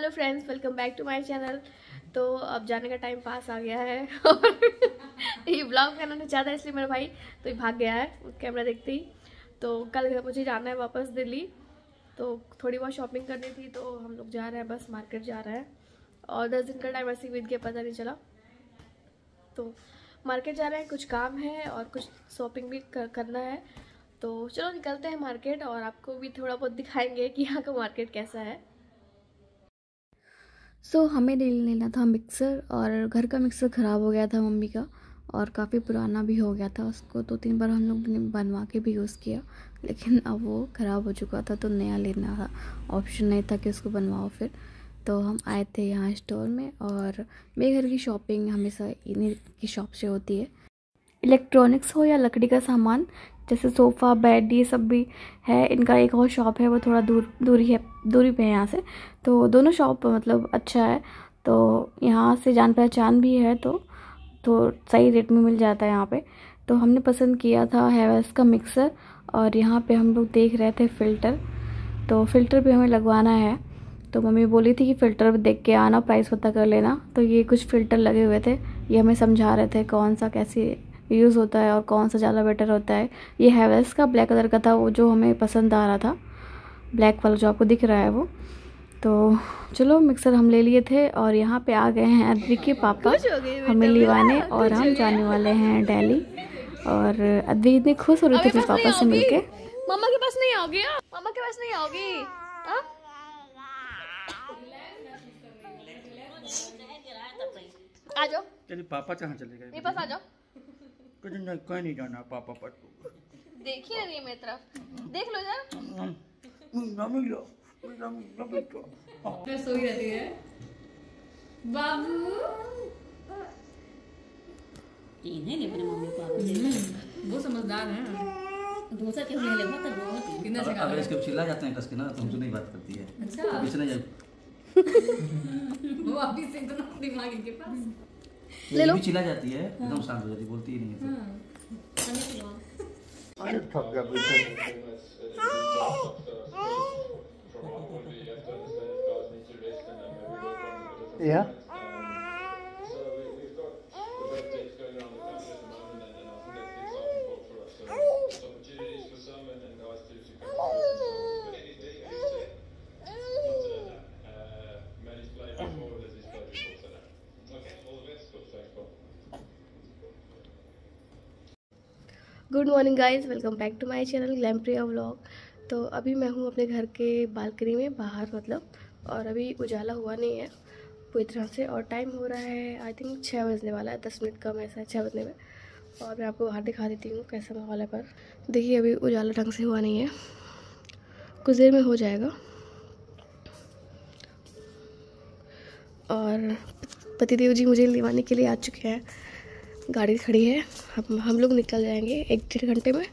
Hello friends welcome back to my channel तो अब जाने का टाइम पास आ गया है। और ये ब्लॉग मैंने नहीं चाहता इसलिए मेरा भाई तो ये भाग गया है कैमरा देखते ही। तो कल मुझे जाना है वापस दिल्ली। तो थोड़ी बहुत शॉपिंग करनी थी तो हम लोग जा रहे हैं बस मार्केट जा रहे हैं। और दस दिन का टाइम ऐसे बीत गया पता नहीं चला। तो मार्केट जा रहे हैं कुछ काम है और कुछ शॉपिंग भी कर, करना है। तो चलो निकलते हैं मार्केट और आपको भी थोड़ा बहुत दिखाएँगे कि यहाँ का मार्केट कैसा है। सो so, हमें ले लेना था मिक्सर और घर का मिक्सर ख़राब हो गया था मम्मी का और काफ़ी पुराना भी हो गया था। उसको दो तीन बार हम लोग ने बनवा के भी यूज़ किया लेकिन अब वो ख़राब हो चुका था तो नया लेना था। ऑप्शन नहीं था कि उसको बनवाओ फिर। तो हम आए थे यहाँ स्टोर में और मेरे घर की शॉपिंग हमेशा इन्हीं की शॉप से होती है। इलेक्ट्रॉनिक्स हो या लकड़ी का सामान जैसे सोफ़ा, बेड, ये सब भी है। इनका एक और शॉप है, वो थोड़ा दूर, दूरी है, दूरी पे है यहाँ से। तो दोनों शॉप मतलब अच्छा है। तो यहाँ से जान पहचान भी है तो तो सही रेट में मिल जाता है यहाँ पे। तो हमने पसंद किया था हैवेल्स का मिक्सर और यहाँ पे हम लोग देख रहे थे फ़िल्टर। तो फ़िल्टर भी हमें लगवाना है। तो मम्मी बोली थी कि फ़िल्टर देख के आना, प्राइस पता कर लेना। तो ये कुछ फ़िल्टर लगे हुए थे, ये हमें समझा रहे थे कौन सा कैसे यूज़ होता है और कौन सा ज़्यादा बेटर होता है। ये हैवेल्स का ब्लैक कलर का था वो जो हमें पसंद आ रहा था। ब्लैक वाला जो आपको दिख रहा है वो। तो चलो मिक्सर हम ले लिए थे और यहाँ पे आ गए हैं अद्वी के पापा। हमें लिवाने और हम जाने वाले हैं दिल्ली और अद्वी इतनी खुश हो रही थी अपने पापा से मिलके। मामा के पास नहीं आओगी? मामा के पास नहीं आओगी? आ? जाओ। पापा कहाँ चले गए? मेरे पास आ जाओ। कुछ नहीं कहीं नहीं जाना पापा पर देखिए ना नहीं मेरी तरफ़? देख लो यार मम्मी लो मम्मी लो मैं सोई रहती है बाबू। इन्हें ले अपने मम्मी पापा वो समझदार है। दूसरा क्यों ले ले बहुत बहुत कितना से अगर इसके चिल्ला जाते हैं कस के ना तो हमसे नहीं बात करती है। अच्छा। इसने जब वो अभी से इतना दिमाग इनके पास। ले लो। चिल्ला जाती है एकदम शांत हो जाती है बोलती ही नहीं है अरे थक गया बेटा या good morning guys welcome back to my channel Glampriya vlog तो अभी मैं हूँ अपने घर के बालकनी में, बाहर मतलब और अभी उजाला हुआ नहीं है, पूरी तरह से, और टाइम हो रहा है आई थिंक छः बजने वाला है, दस मिनट कम ऐसा है छः बजने में। और मैं आपको बाहर दिखा देती हूँ कैसा माहौल है पर। देखिए, अभी उजाला ढंग से हुआ नहीं है। कुछ देर में हो जाएगा। और पतिदेव जी मुझे लिवाने के लिए आ चुके हैं। गाड़ी खड़ी है। हम हम लोग निकल जाएँगे एक डेढ़ घंटे में।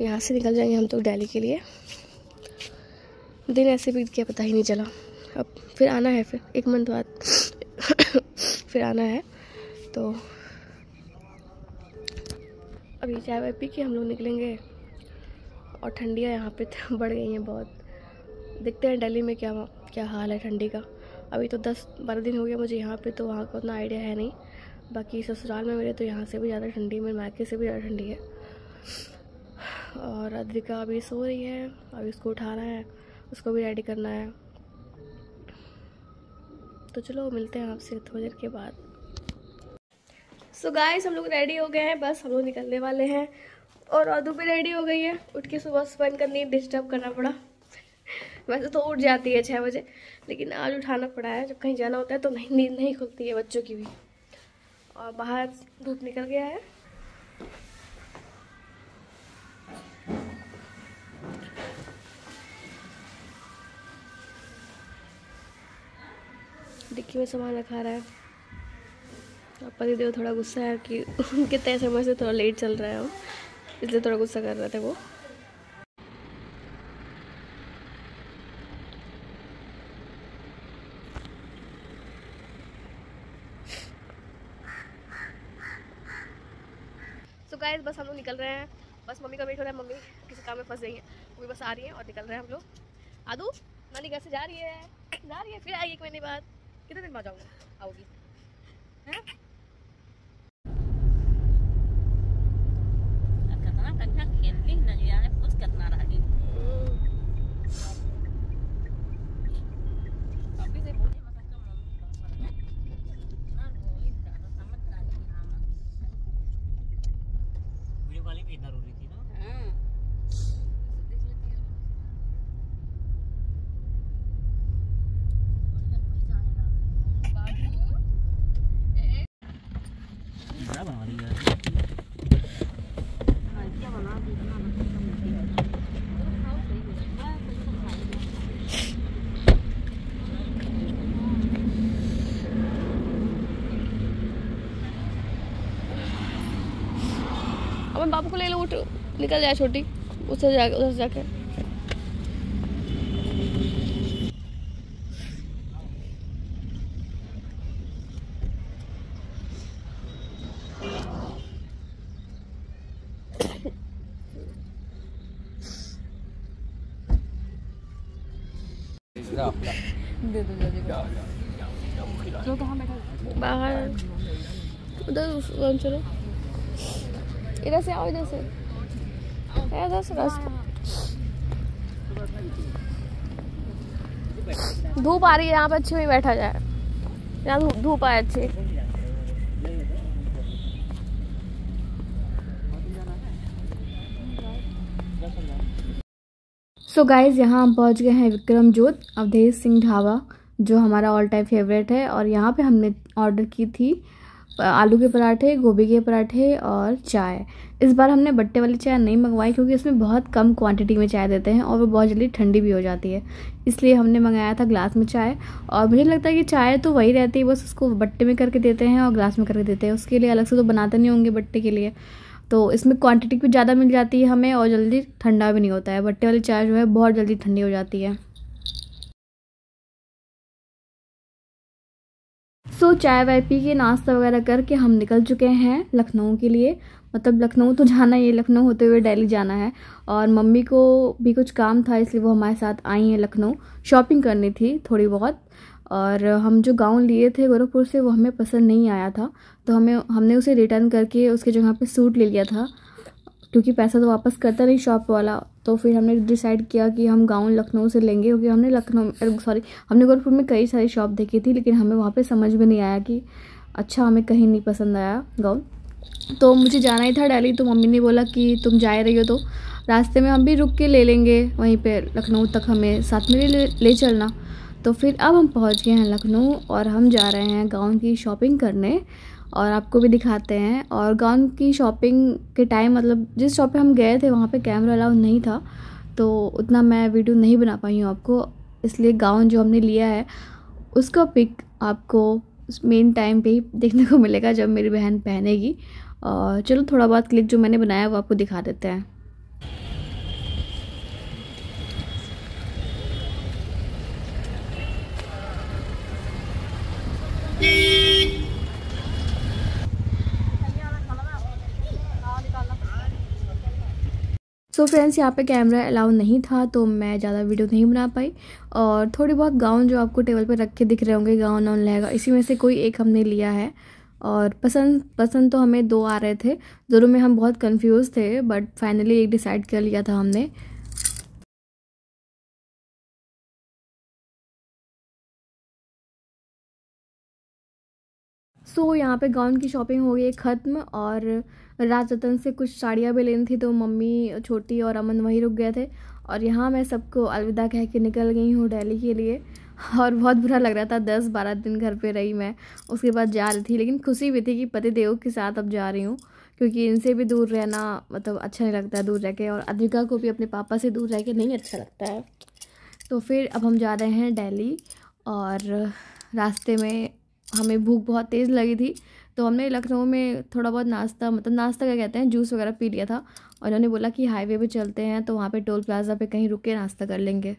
यहाँ से निकल जाएँगे हम लोग तो दिल्ली के लिए। दिन ऐसे बीत गया, पता ही नहीं चला। अब फिर आना है, फिर एक मंथ बाद फिर आना है। तो अभी चाय वाय पी के हम लोग निकलेंगे और ठंडियाँ यहाँ पे बढ़ गई हैं बहुत। देखते हैं दिल्ली में क्या क्या हाल है ठंडी का। अभी तो दस बारह दिन हो गया मुझे यहाँ पे तो वहाँ का उतना आइडिया है नहीं। बाकी ससुराल में मेरे तो यहाँ से भी ज़्यादा ठंडी मेरे मायके से भी ज़्यादा ठंडी है। और अद्विका अभी सो रही है, अभी उसको उठाना है, उसको भी रेडी करना है। तो चलो मिलते हैं आपसे थोड़ी देर के बाद। सो so गाइस हम लोग रेडी हो गए हैं, बस हम लोग निकलने वाले हैं। और अदू भी रेडी हो गई है, उठ के सुबह स्पेंड करनी डिस्टर्ब करना पड़ा। वैसे तो उठ जाती है छः बजे, लेकिन आज उठाना पड़ा है, जब कहीं जाना होता है तो नहीं, नींद नहीं खुलती है बच्चों की भी। और बाहर धूप निकल गया है। डिक्की में सामान रखा रहा है। और पतिदेव थोड़ा गुस्सा है कि उनके तय समय से थोड़ा लेट चल रहा है वो, इसलिए थोड़ा गुस्सा कर रहे थे वो सो so गाइस बस हम लोग निकल रहे हैं। बस मम्मी का वेट हो रहा है, मम्मी किसी काम में फंस गई है। वो भी बस आ रही है और निकल रहे हैं हम लोग। आदू, नानी घर से जा रही है। जा रही है, फिर आएगी एक महीने बाद। कितने दिन बाद जाऊँगा? आओगी। हैं कितना कंचा खेलती न जाने कुछ कितना रह गई अभी से बोली मत तो मम्मी ना बोली ज़्यादा समझ रहा है हाँ वीडियो कॉलिंग भी इतना ज़रूरी थी ना हाँ बड़ा बाबू को ले लो उठ। निकल जाए छोटी। उससे जाके उधर उधर चलो इधर से आओ, इधर से। इधर से धूप आ रही है, यहाँ पे अच्छी हुई बैठा जाए। यहाँ धूप आए अच्छी। सो गाइज़ यहाँ हम पहुँच गए हैं विक्रम जोत अवधेश सिंह ढाबा जो हमारा ऑल टाइम फेवरेट है और यहाँ पे हमने ऑर्डर की थी आलू के पराठे, गोभी के पराठे और चाय। इस बार हमने बट्टे वाली चाय नहीं मंगवाई क्योंकि इसमें बहुत कम क्वांटिटी में चाय देते हैं और वो बहुत जल्दी ठंडी भी हो जाती है। इसलिए हमने मंगाया था ग्लास में चाय और मुझे लगता है कि चाय तो वही रहती है, बस उसको बट्टे में करके देते हैं और ग्लास में करके देते हैं। उसके लिए अलग से तो बनाते नहीं होंगे बट्टे के लिए। तो इसमें क्वांटिटी भी ज़्यादा मिल जाती है हमें और जल्दी ठंडा भी नहीं होता है। बट्टे वाली चाय जो है बहुत जल्दी ठंडी हो जाती है। सो so, चाय वाय पी के नाश्ता वगैरह करके हम निकल चुके हैं लखनऊ के लिए। मतलब लखनऊ तो जाना है लखनऊ होते हुए दिल्ली जाना है। और मम्मी को भी कुछ काम था इसलिए वो हमारे साथ आई हैं लखनऊ। शॉपिंग करनी थी थोड़ी बहुत। और हम जो गाउन लिए थे गोरखपुर से वो हमें पसंद नहीं आया था। तो हमें हमने उसे रिटर्न करके उसके जगह पे सूट ले लिया था क्योंकि पैसा तो वापस करता नहीं शॉप वाला। तो फिर हमने डिसाइड किया कि हम गाउन लखनऊ से लेंगे क्योंकि हमने लखनऊ सॉरी हमने गोरखपुर में कई सारी शॉप देखी थी लेकिन हमें वहाँ पर समझ में नहीं आया कि अच्छा हमें कहीं नहीं पसंद आया गाउन। तो मुझे जाना ही था दिल्ली तो मम्मी ने बोला कि तुम जा रही हो तो रास्ते में हम भी रुक के ले लेंगे वहीं पे लखनऊ तक हमें साथ में ले, ले चलना। तो फिर अब हम पहुँच गए हैं लखनऊ और हम जा रहे हैं गाउन की शॉपिंग करने और आपको भी दिखाते हैं। और गाउन की शॉपिंग के टाइम मतलब जिस शॉप पे हम गए थे वहाँ पे कैमरा अलाउ नहीं था तो उतना मैं वीडियो नहीं बना पाई हूँ आपको। इसलिए गाउन जो हमने लिया है, उसका पिक आपको मेन टाइम पे ही देखने को मिलेगा जब मेरी बहन पहनेगी। और चलो थोड़ा बहुत क्लिप जो मैंने बनाया वो आपको दिखा देते हैं। सो फ्रेंड्स यहाँ पे कैमरा अलाउ नहीं था तो मैं ज़्यादा वीडियो नहीं बना पाई। और थोड़ी बहुत गाउन जो आपको टेबल पे रख के दिख रहे होंगे गाउन ऑन लहंगा इसी में से कोई एक हमने लिया है। और पसंद पसंद तो हमें दो आ रहे थे, दोनों में हम बहुत कंफ्यूज थे बट फाइनली एक डिसाइड कर लिया था हमने। सो so, यहाँ पे गाउन की शॉपिंग हो गई ख़त्म और राज रतन से कुछ साड़ियाँ भी लेनी थी तो मम्मी छोटी और अमन वहीं रुक गए थे। और यहाँ मैं सबको अलविदा कह के निकल गई हूँ दिल्ली के लिए। और बहुत बुरा लग रहा था दस बारह दिन घर पे रही मैं। उसके बाद जा रही थी लेकिन खुशी भी थी कि पति देव के साथ अब जा रही हूँ क्योंकि इनसे भी दूर रहना मतलब अच्छा नहीं लगता है दूर रह के। और अधिका को भी अपने पापा से दूर रह के नहीं अच्छा लगता है। तो फिर अब हम जा रहे हैं दिल्ली और रास्ते में हमें भूख बहुत तेज़ लगी थी तो हमने लखनऊ में थोड़ा बहुत नाश्ता मतलब नाश्ता क्या कहते हैं, जूस वगैरह पी लिया था और उन्होंने बोला कि हाईवे पे चलते हैं तो वहाँ पे टोल प्लाजा पे कहीं रुक के नाश्ता कर लेंगे।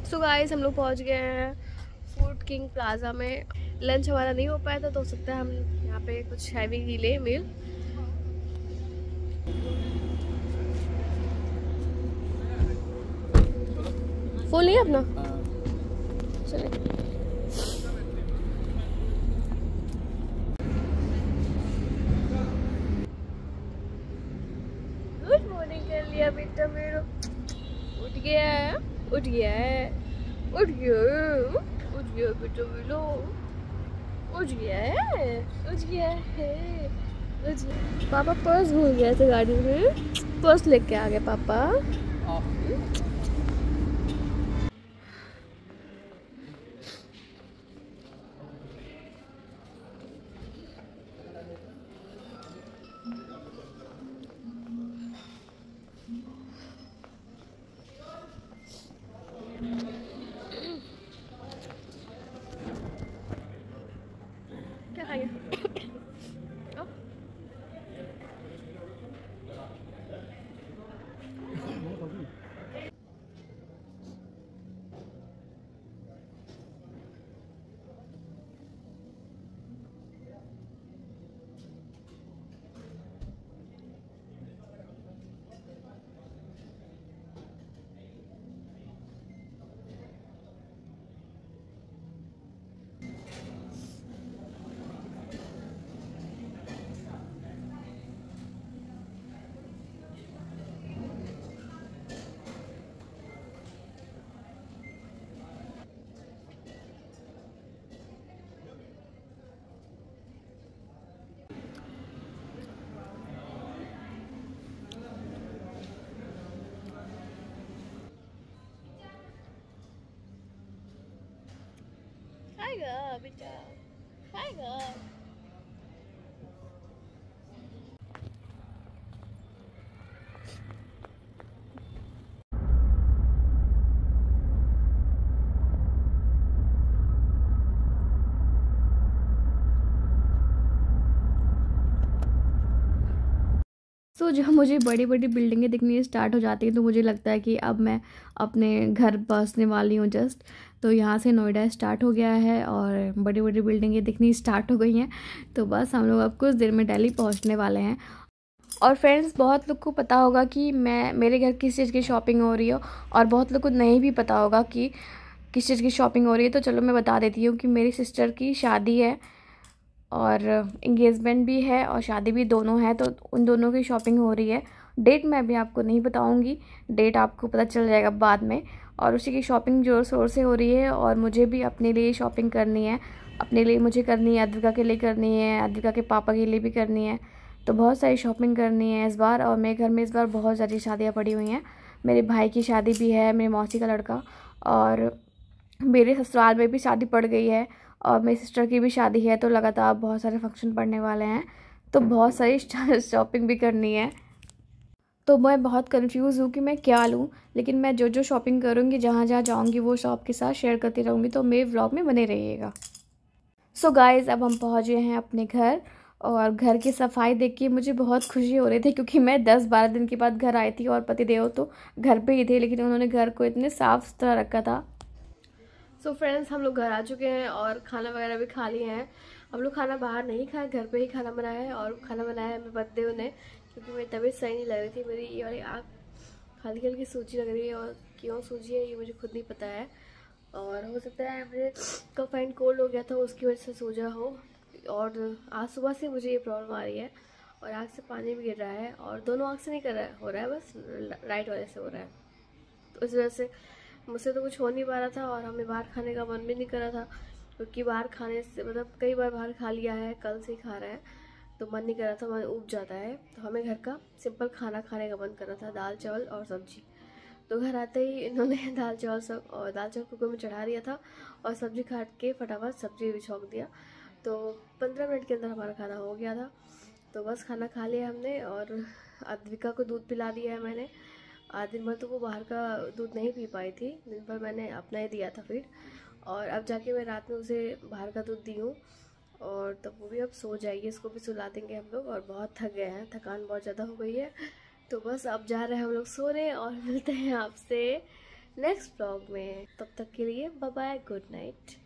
सो so गाइस हम लोग पहुँच गए हैं फ़ूड किंग प्लाजा में। लंच हमारा नहीं हो पाया था तो हो सकता है हम यहाँ पे कुछ हैवी ही ले मील फ़ोन लिया अपना? चले गुड मॉर्निंग कर लिया बेटा मेरा उठ गया है उठ गया है उठ गया उठ गया बेटा मेरा उठ गया है उठ गया है उठ गया पापा पर्स भूल गए थे गाड़ी में पर्स लेके आ गए पापा। tiger, bitch. Tiger. सो so, जब मुझे बड़ी बड़ी बिल्डिंगें दिखनी स्टार्ट हो जाती हैं तो मुझे लगता है कि अब मैं अपने घर बसने वाली हूँ जस्ट तो यहाँ से नोएडा स्टार्ट हो गया है और बड़ी बड़ी बिल्डिंगें दिखनी स्टार्ट हो गई हैं। तो बस हम लोग अब कुछ देर में दिल्ली पहुँचने वाले हैं। और फ्रेंड्स बहुत लोग को पता होगा कि मैं मेरे घर किस चीज़ की शॉपिंग हो रही हो और बहुत लोग को नहीं भी पता होगा कि किस चीज़ की शॉपिंग हो रही है। तो चलो मैं बता देती हूँ कि मेरी सिस्टर की शादी है। और इंगेजमेंट भी है और शादी भी दोनों है तो उन दोनों की शॉपिंग हो रही है। डेट मैं अभी आपको नहीं बताऊँगी। डेट आपको पता चल जाएगा बाद में। और उसी की शॉपिंग ज़ोर शोर से हो रही है और मुझे भी अपने लिए शॉपिंग करनी है। अपने लिए मुझे करनी है अद्विका के लिए करनी है अद्विका के पापा के लिए भी करनी है। तो बहुत सारी शॉपिंग करनी है इस बार और मेरे घर में इस बार बहुत सारी शादियाँ पड़ी हुई हैं। मेरे भाई की शादी भी है, मेरे मौसी का लड़का और मेरे ससुराल में भी शादी पड़ गई है और मेरी सिस्टर की भी शादी है तो लगातार बहुत सारे फ़ंक्शन पड़ने वाले हैं। तो बहुत सारी शॉपिंग भी करनी है। तो मैं बहुत कंफ्यूज हूँ कि मैं क्या लूँ, लेकिन मैं जो जो शॉपिंग करूँगी, जहाँ जहाँ जाऊँगी, वो शॉप के साथ शेयर करती रहूँगी तो मेरे व्लॉग में बने रहिएगा। सो गाइज़ अब हम पहुँच गए हैं अपने घर और घर की सफ़ाई देख के मुझे बहुत खुशी हो रही थी, क्योंकि मैं दस बारह दिन के बाद घर आई थी और पति देव तो घर पे ही थे, लेकिन उन्होंने घर को इतने साफ़ सुथरा रखा था। सो फ्रेंड्स हम लोग घर आ चुके हैं और खाना वगैरह भी खा लिए हैं। हम लोग खाना बाहर नहीं खाए, घर पे ही खाना बनाया है और खाना बनाया है मैं बर्थडे ने क्योंकि मेरी तबीयत सही नहीं लग रही थी। मेरी ये वाली आँख हल्की हल्की सूजी लग रही है और क्यों सूजी है, ये मुझे खुद नहीं पता है। और हो सकता है मुझे कफ एंड कोल्ड हो गया था, उसकी वजह से सूजा हो। और आज सुबह से मुझे ये प्रॉब्लम आ रही है और आँख से पानी भी गिर रहा है और दोनों आँख से नहीं कर रहा है, हो रहा है बस राइट वाले से हो रहा है। तो इस वजह से मुझसे तो कुछ हो नहीं पा रहा था और हमें बाहर खाने का मन भी नहीं करा था, क्योंकि बाहर खाने से मतलब कई बार बाहर खा लिया है, कल से ही खा रहा है तो मन नहीं कर रहा था, मन उब जाता है। तो हमें घर का सिंपल खाना खाने का मन कर था, दाल, चावल और सब्ज़ी। तो घर आते ही इन्होंने दाल, चावल सब और दाल, चावल कुकर में चढ़ा दिया था और सब्ज़ी काट के फटाफट सब्ज़ी भी छोंक दिया। तो पंद्रह मिनट के अंदर हमारा खाना हो गया था। तो बस खाना खा लिया हमने और अद्विका को दूध पिला दिया है मैंने। आज दिन भर तो वो बाहर का दूध नहीं पी पाई थी। दिन भर मैंने अपना ही दिया था फिर और अब जाके मैं रात में उसे बाहर का दूध दी हूँ। और तब वो भी अब सो जाएगी, इसको भी सुला देंगे हम लोग। और बहुत थक गए हैं, थकान बहुत ज़्यादा हो गई है। तो बस अब जा रहे हैं हम लोग सोने और मिलते हैं आपसे नेक्स्ट ब्लॉग में। तब तक के लिए बाय गुड नाइट